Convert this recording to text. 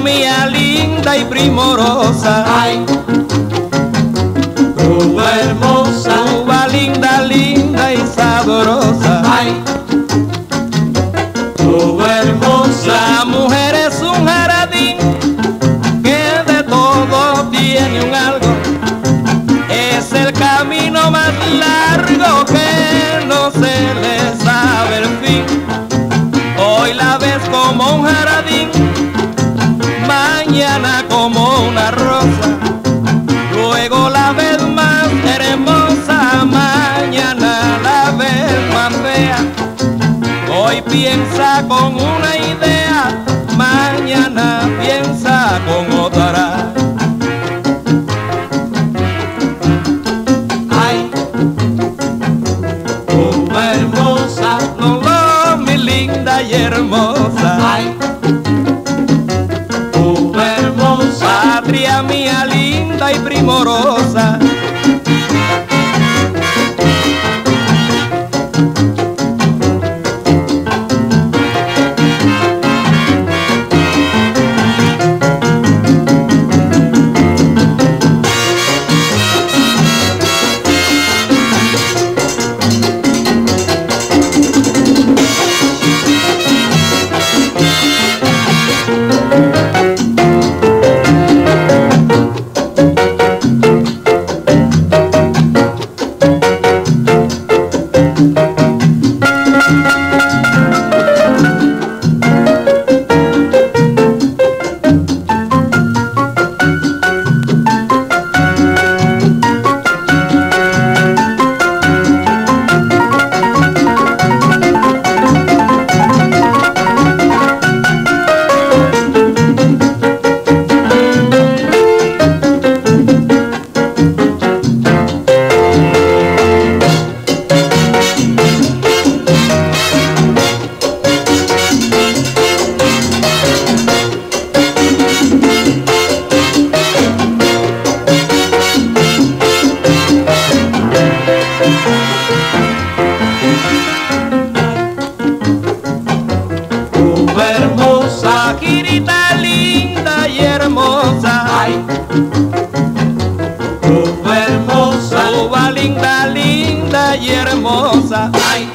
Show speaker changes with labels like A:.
A: mía linda y primorosa.
B: Ay, Cuba hermosa.
A: Cuba linda, linda y sabrosa.
B: Ay, Cuba hermosa.
A: La mujer es un jardín que de todo tiene un algo. Es el camino más largo que no se le sabe el fin. Hoy la ves como un jardín, mañana como una rosa. Luego la ves más hermosa, mañana la ves más fea. Hoy piensa con una idea, mañana piensa con otra. Patria mía linda y primorosa. Linda, linda y hermosa.
B: Ay,